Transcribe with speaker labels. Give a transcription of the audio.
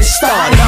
Speaker 1: get it started.